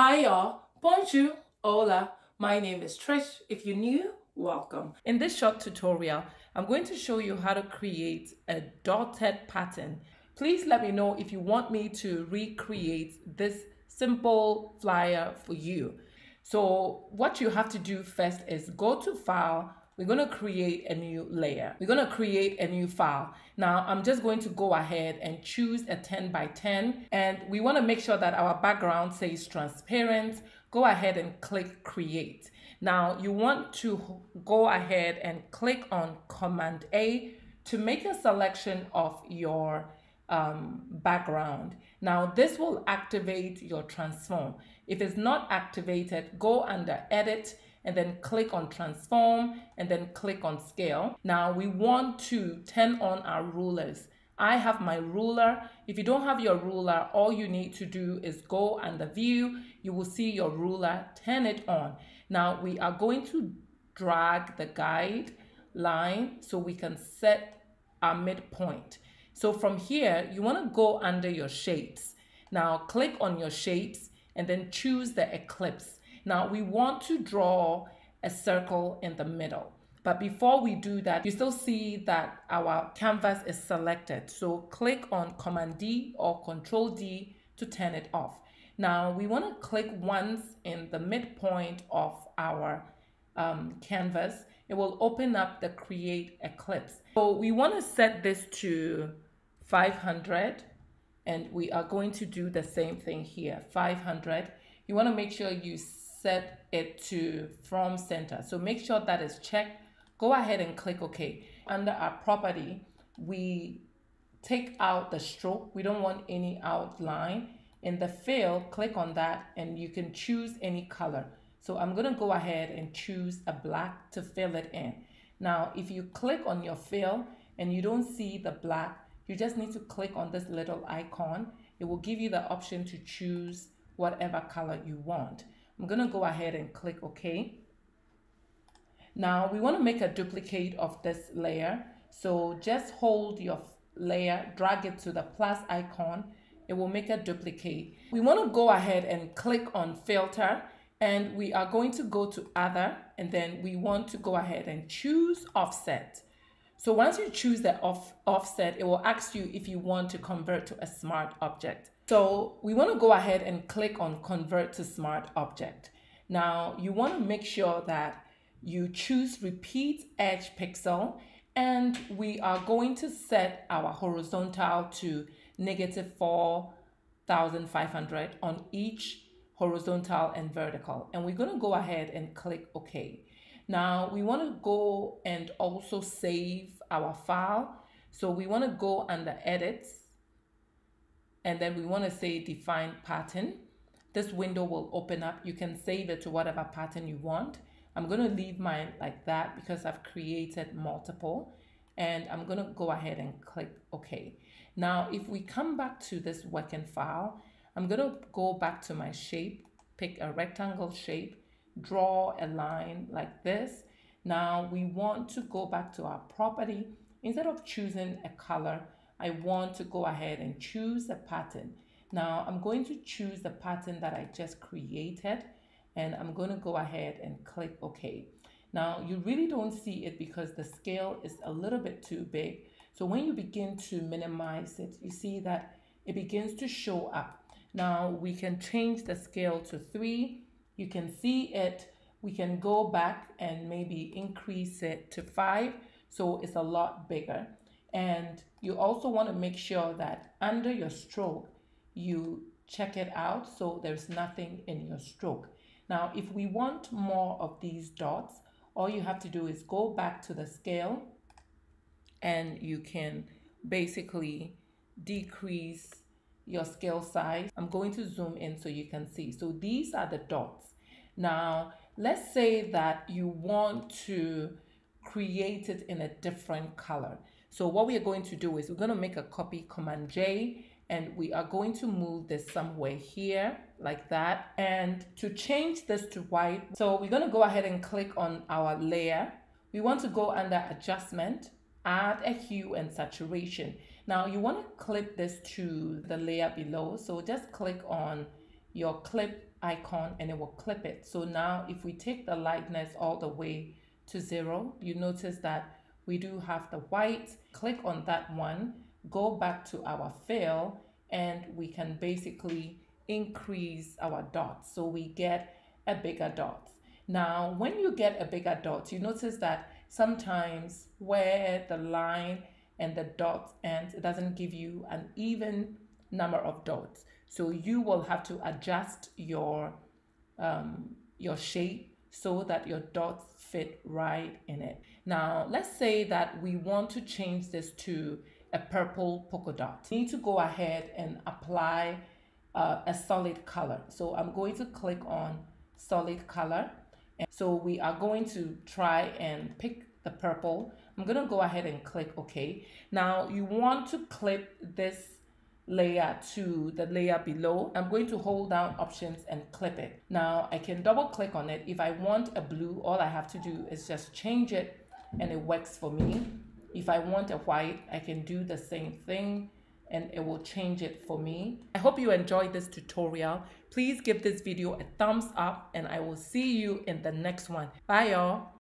Hi y'all, bonjour, hola, my name is Trish. If you're new, welcome. In this short tutorial, I'm going to show you how to create a dotted pattern. Please let me know if you want me to recreate this simple flyer for you. So what you have to do first is go to file, we're going to create a new layer. We're going to create a new file. Now I'm just going to go ahead and choose a 10 by 10 and we want to make sure that our background says transparent. Go ahead and click create. Now you want to go ahead and click on command A to make a selection of your um, background. Now this will activate your transform. If it's not activated, go under edit and then click on transform and then click on scale. Now we want to turn on our rulers. I have my ruler. If you don't have your ruler, all you need to do is go under view. You will see your ruler, turn it on. Now we are going to drag the guide line so we can set our midpoint. So from here, you want to go under your shapes. Now click on your shapes and then choose the ellipse. Now we want to draw a circle in the middle. But before we do that, you still see that our canvas is selected. So click on Command D or Control D to turn it off. Now we want to click once in the midpoint of our um, canvas. It will open up the Create Ellipse. So we want to set this to 500 and we are going to do the same thing here 500 you want to make sure you set it to from center. So make sure that is checked. Go ahead and click ok. Under our property we take out the stroke. We don't want any outline. In the fill click on that and you can choose any color. So i'm going to go ahead and choose a black to fill it in. Now if you click on your fill and you don't see the black you just need to click on this little icon. It will give you the option to choose whatever color you want. I'm going to go ahead and click OK. Now we want to make a duplicate of this layer. So just hold your layer, drag it to the plus icon. It will make a duplicate. We want to go ahead and click on filter and we are going to go to other and then we want to go ahead and choose offset. So once you choose the off, offset, it will ask you if you want to convert to a smart object. So we want to go ahead and click on convert to smart object. Now you want to make sure that you choose repeat edge pixel and we are going to set our horizontal to negative 4,500 on each horizontal and vertical. And we're going to go ahead and click OK. Now we want to go and also save our file. So we want to go under edits and then we want to say define pattern. This window will open up. You can save it to whatever pattern you want. I'm going to leave mine like that because I've created multiple and I'm going to go ahead and click OK. Now, if we come back to this working file, I'm going to go back to my shape, pick a rectangle shape, draw a line like this. Now we want to go back to our property. Instead of choosing a color, I want to go ahead and choose a pattern. Now I'm going to choose the pattern that I just created and I'm going to go ahead and click OK. Now you really don't see it because the scale is a little bit too big. So when you begin to minimize it, you see that it begins to show up. Now we can change the scale to 3 you can see it. We can go back and maybe increase it to five. So it's a lot bigger. And you also want to make sure that under your stroke, you check it out so there's nothing in your stroke. Now, if we want more of these dots, all you have to do is go back to the scale and you can basically decrease your scale size. I'm going to zoom in so you can see. So these are the dots. Now, let's say that you want to create it in a different color. So what we are going to do is we're going to make a copy command J and we are going to move this somewhere here like that. And to change this to white, so we're going to go ahead and click on our layer. We want to go under adjustment, add a hue and saturation. Now you want to clip this to the layer below. So just click on your clip icon and it will clip it. So now if we take the lightness all the way to zero, you notice that we do have the white. Click on that one, go back to our fill and we can basically increase our dots. So we get a bigger dot. Now, when you get a bigger dot, you notice that sometimes where the line and the dot ends, it doesn't give you an even number of dots. So you will have to adjust your um, your shape so that your dots fit right in it. Now, let's say that we want to change this to a purple polka dot. You need to go ahead and apply uh, a solid color. So I'm going to click on solid color. And so we are going to try and pick the purple. I'm going to go ahead and click OK. Now you want to clip this layer to the layer below. I'm going to hold down options and clip it. Now I can double click on it. If I want a blue, all I have to do is just change it and it works for me. If I want a white, I can do the same thing and it will change it for me. I hope you enjoyed this tutorial. Please give this video a thumbs up and I will see you in the next one. Bye y'all.